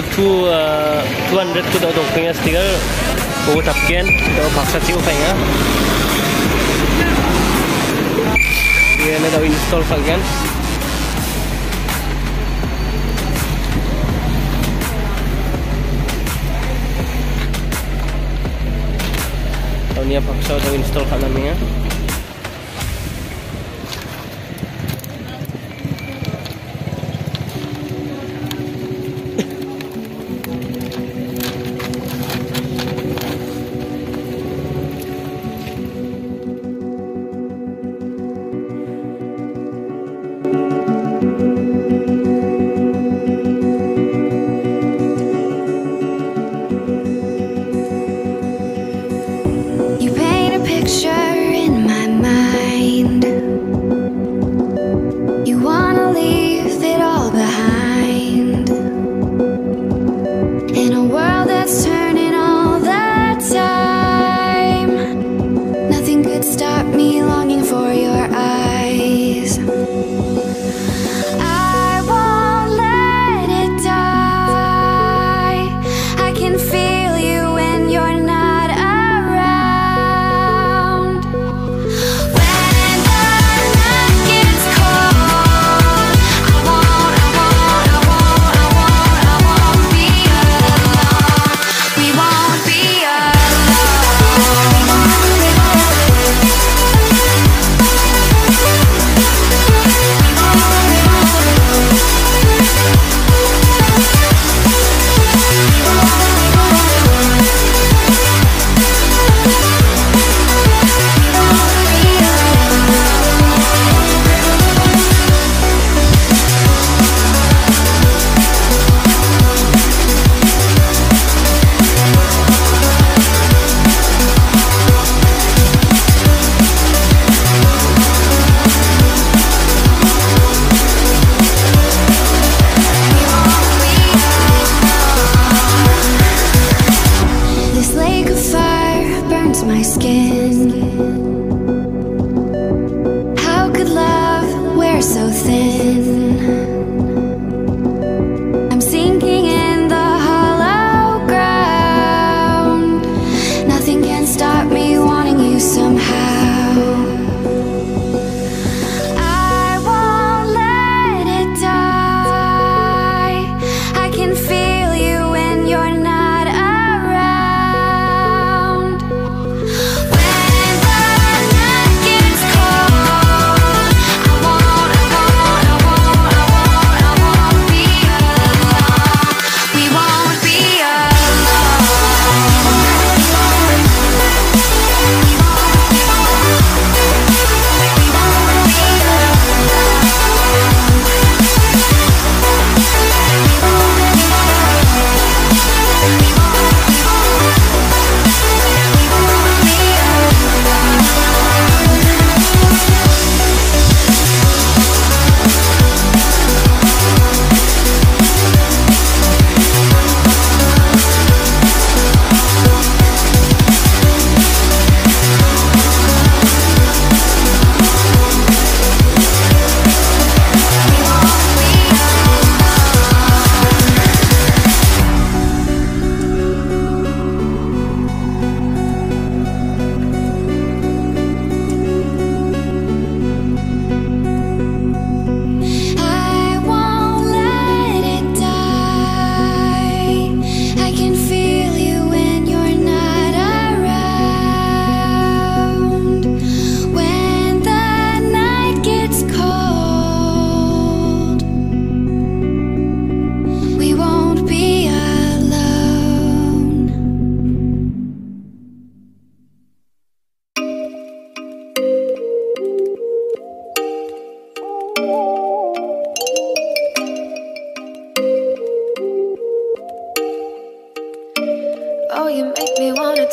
2 uh, 200 ku daw tong pengas tigal ko tapken daw paksa siu dia na daw install fagan daw niya paksa daw install ka namin You want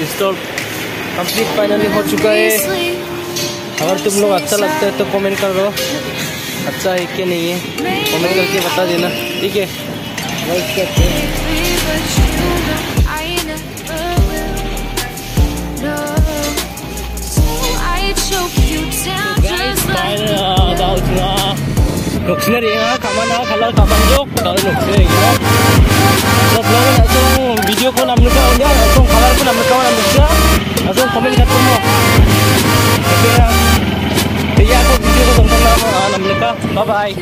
Install complete finally हो चुका है। अगर तुम लोग अच्छा लगता है तो कमेंट कर दो। अच्छा है कि नहीं है? कमेंट करके बता देना। ठीक है? 녹슬레리야 가만히 갈라 가만족 나는 녹슬레리야 나 그러면 나좀 비디오 콘 남는가 오냐 나좀 가만히 콘 남는가 와 남는가 나좀 코멘트 같은 거 그냥 대야 그 비디오 콘 동상 남아 남는가 바이바이